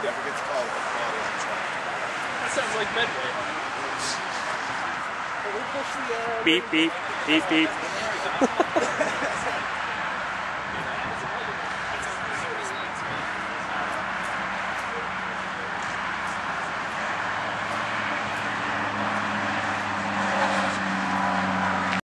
Gets called, on. That sounds like Medway. Beep, beep, beep, beep.